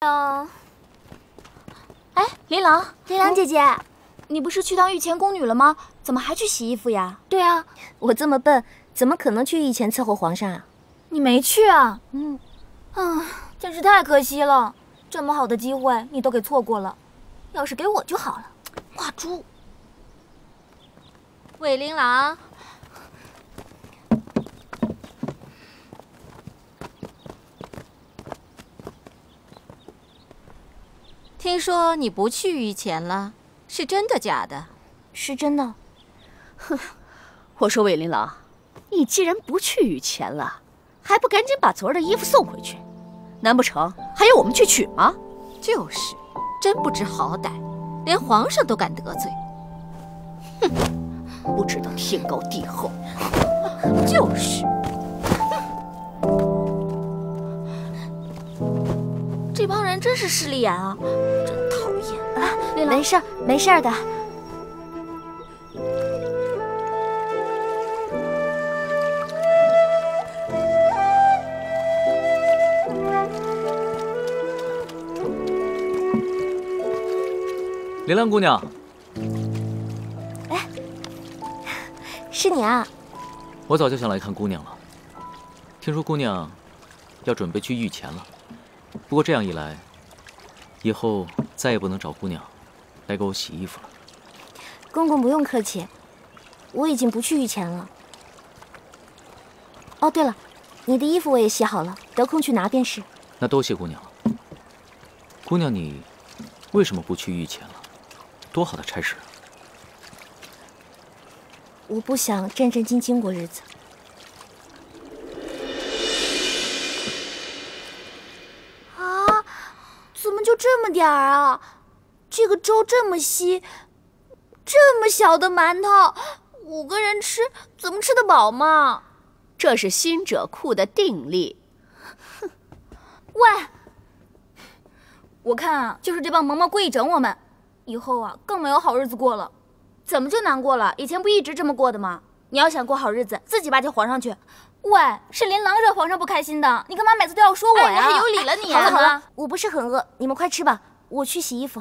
嗯，哎，琳琅，琳琅姐姐，你不是去当御前宫女了吗？怎么还去洗衣服呀？对啊，我这么笨，怎么可能去御前伺候皇上啊？你没去啊？嗯，啊，真是太可惜了，这么好的机会你都给错过了。要是给我就好了。挂猪，韦琳琅。听说你不去御前了，是真的假的？是真的。哼，我说韦琳琅，你既然不去御前了，还不赶紧把昨儿的衣服送回去？难不成还要我们去取吗？就是，真不知好歹，连皇上都敢得罪。哼，不知道天高地厚。就是。这帮人真是势利眼啊，真讨厌！啊没事，没事的。琳琅姑娘，哎，是你啊！我早就想来看姑娘了。听说姑娘要准备去御前了。不过这样一来，以后再也不能找姑娘来给我洗衣服了。公公不用客气，我已经不去御前了。哦，对了，你的衣服我也洗好了，得空去拿便是。那多谢姑娘了。姑娘，你为什么不去御前了？多好的差事！我不想战战兢兢过日子。这么点儿啊！这个粥这么稀，这么小的馒头，五个人吃怎么吃得饱嘛？这是新者库的定力。哼！喂，我看啊，就是这帮萌萌故意整我们，以后啊更没有好日子过了。怎么就难过了？以前不一直这么过的吗？你要想过好日子，自己巴结皇上去。喂，是琳琅惹皇上不开心的，你干嘛每次都要说我呀？太有理了你！好了好了，我不是很饿，你们快吃吧，我去洗衣服。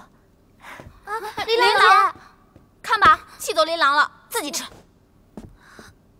啊，琳琅，看吧，气走琳琅了，自己吃。